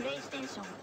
プレイステーション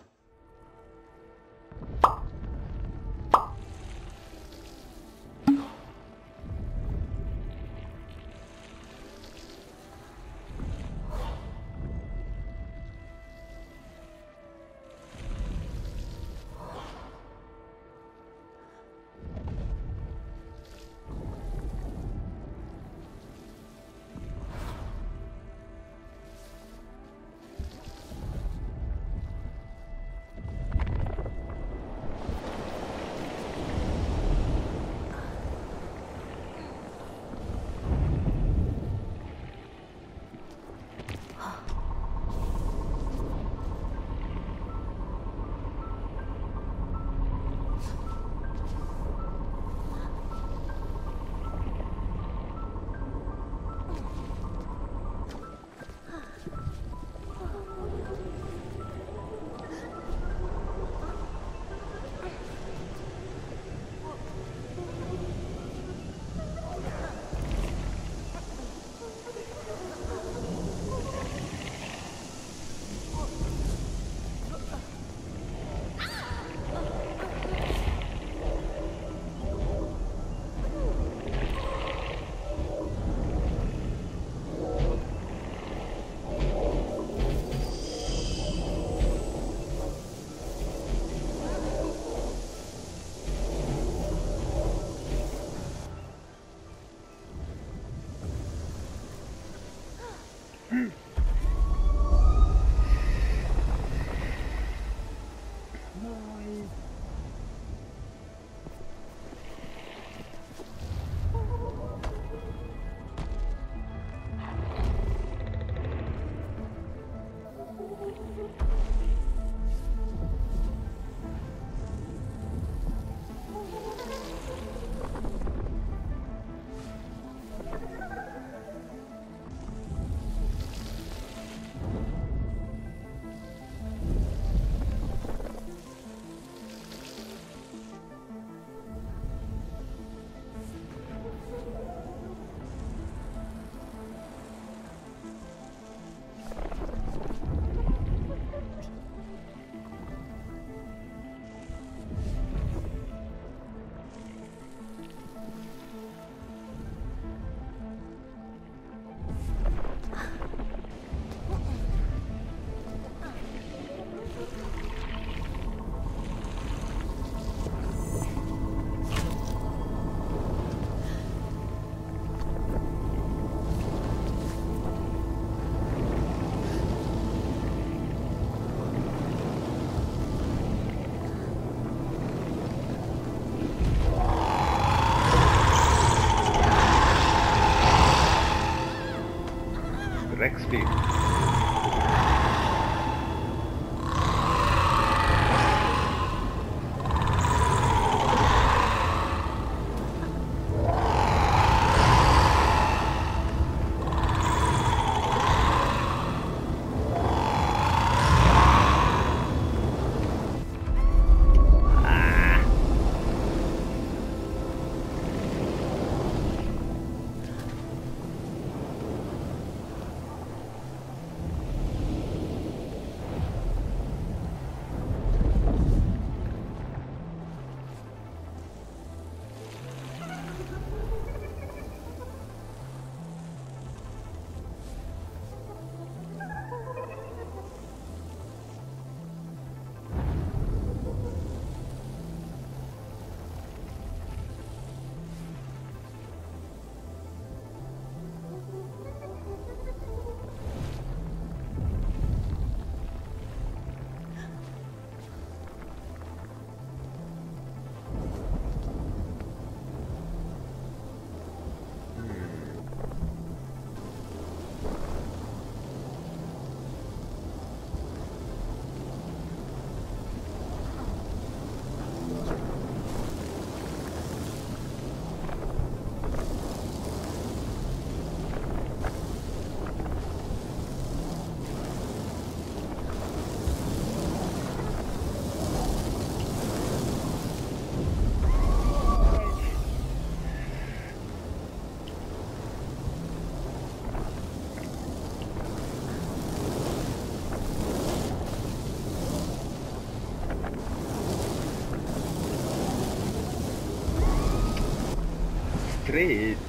great.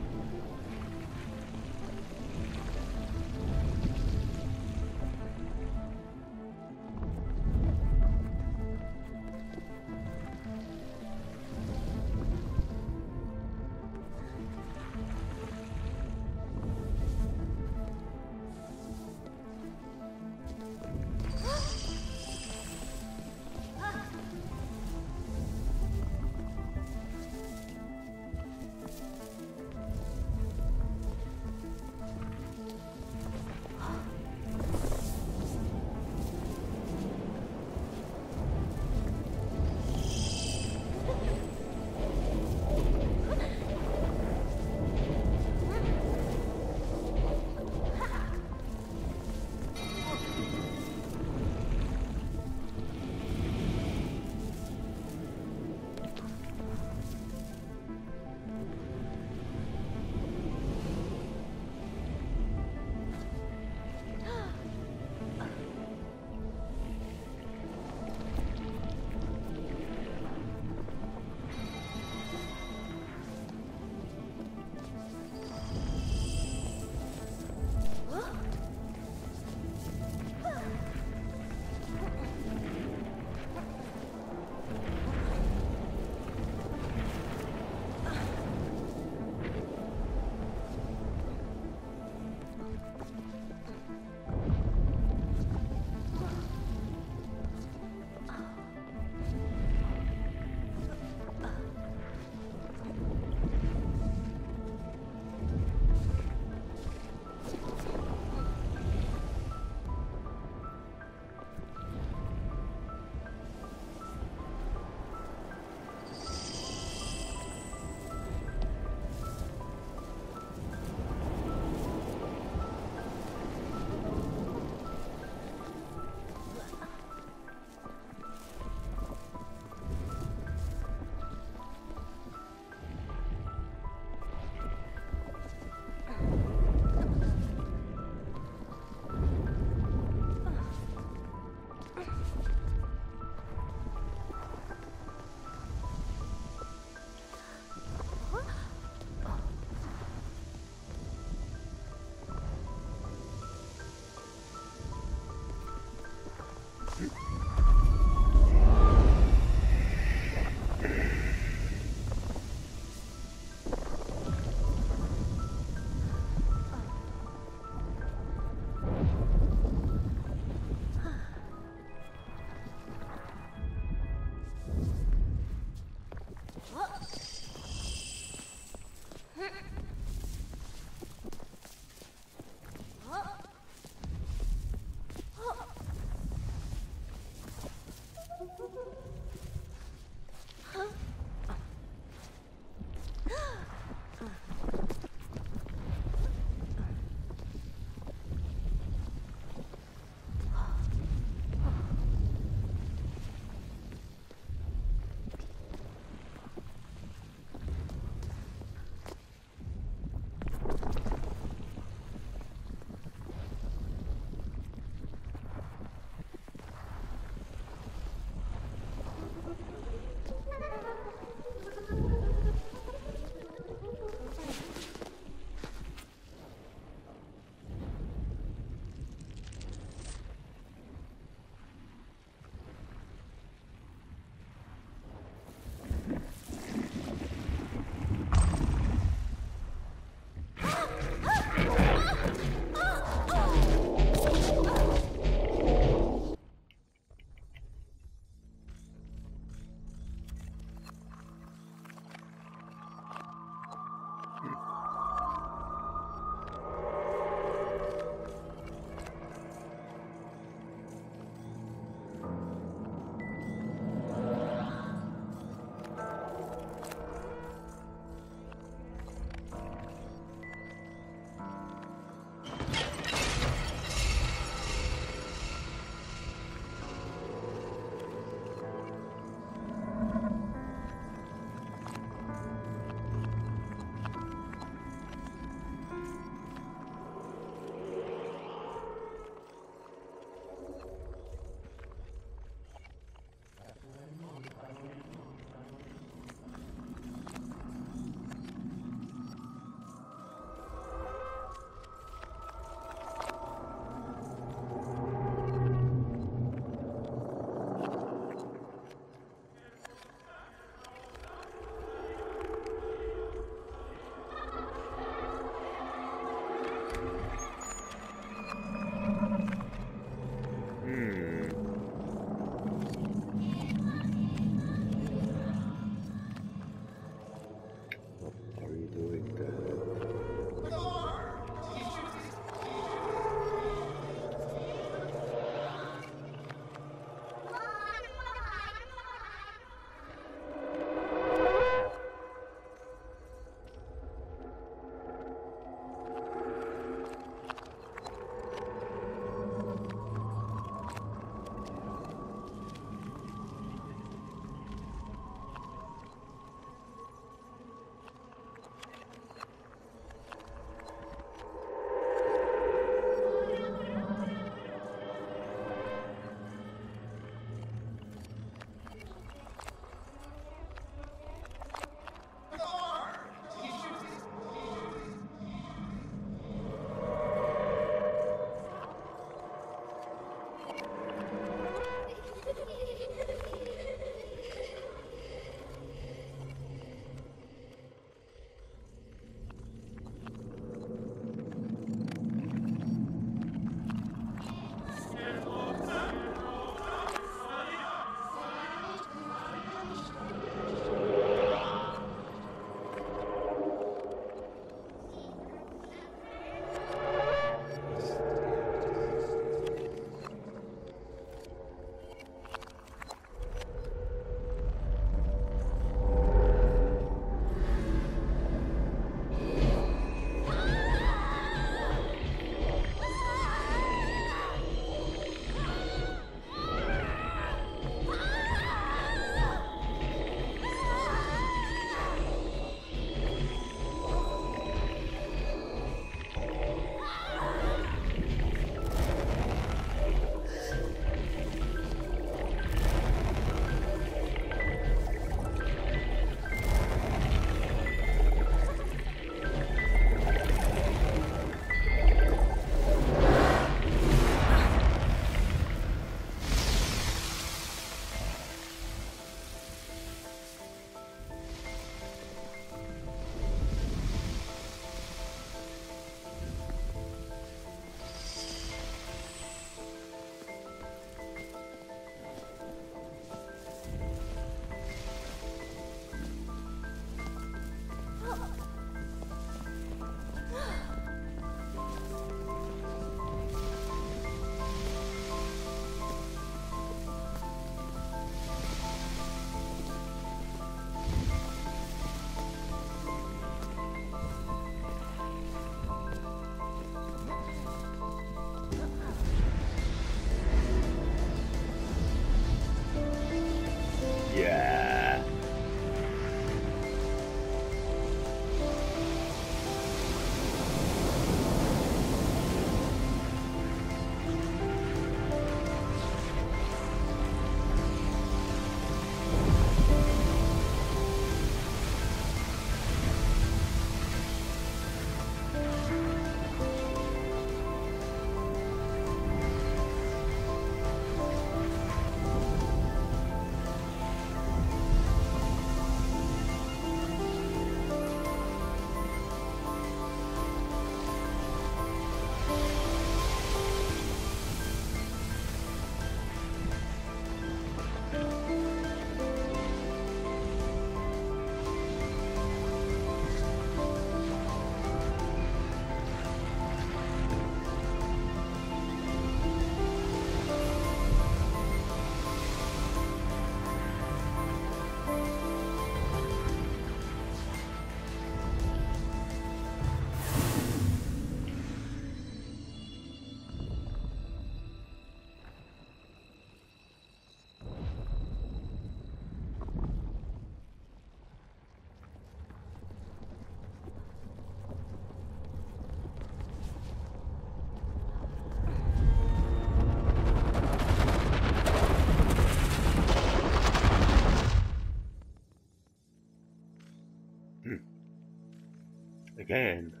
Again.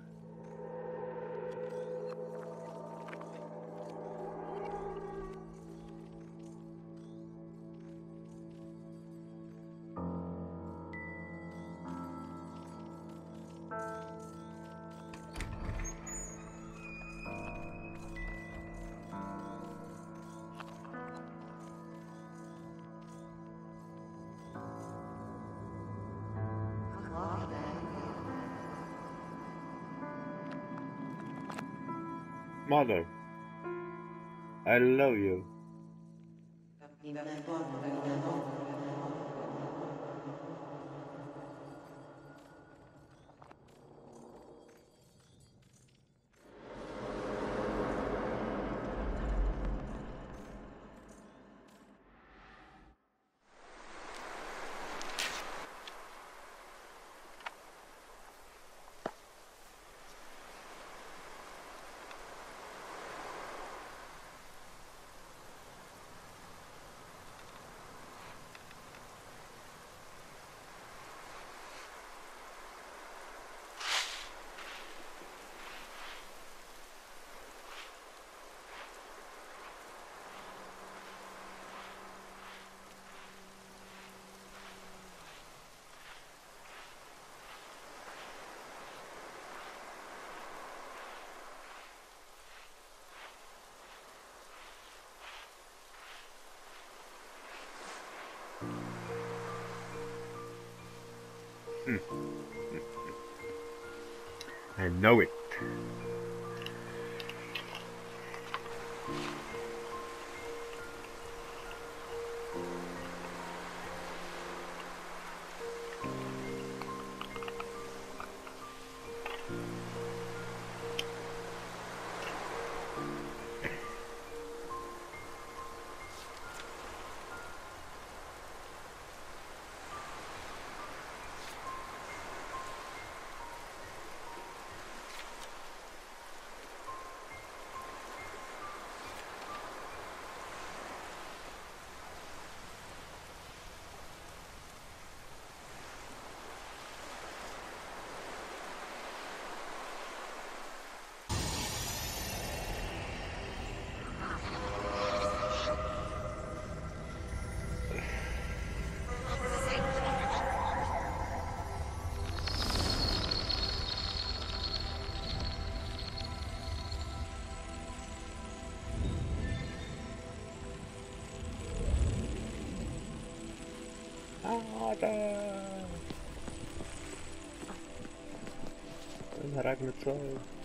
Mother, I love you. I know it. Ten Ragnar Troll.